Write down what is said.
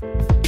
Bye.